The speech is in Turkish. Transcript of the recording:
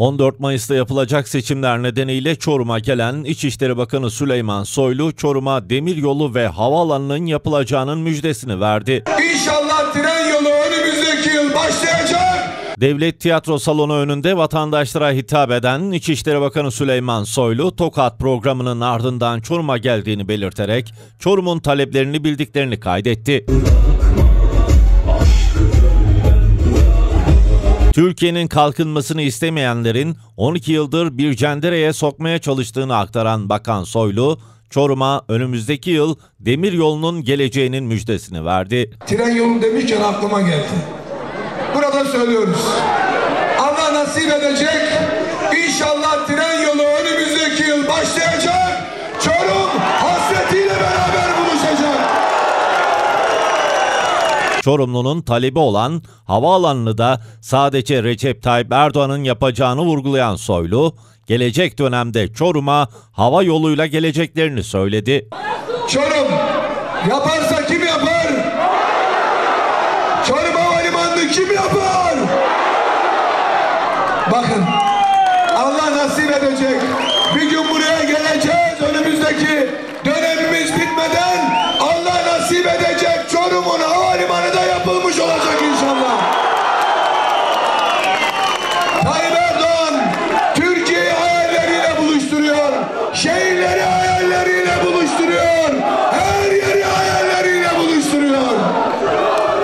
14 Mayıs'ta yapılacak seçimler nedeniyle Çorum'a gelen İçişleri Bakanı Süleyman Soylu, Çorum'a demiryolu ve havaalanının yapılacağının müjdesini verdi. İnşallah tren yolu önümüzdeki yıl başlayacak. Devlet Tiyatro Salonu önünde vatandaşlara hitap eden İçişleri Bakanı Süleyman Soylu, Tokat programının ardından Çorum'a geldiğini belirterek Çorum'un taleplerini bildiklerini kaydetti. Türkiye'nin kalkınmasını istemeyenlerin 12 yıldır bir cendereye sokmaya çalıştığını aktaran Bakan Soylu, Çorum'a önümüzdeki yıl demir yolunun geleceğinin müjdesini verdi. Tren yolu demişken aklıma geldi. Burada söylüyoruz. Allah nasip edecek. İnşallah Çorumlu'nun talebi olan havaalanını da sadece Recep Tayyip Erdoğan'ın yapacağını vurgulayan Soylu, gelecek dönemde Çorum'a hava yoluyla geleceklerini söyledi. Çorum yaparsa kim yapar? Çorum Havalimanı'nı kim yapar? Bakın Allah nasip edecek. Bir gün buraya gelen 少々さんは。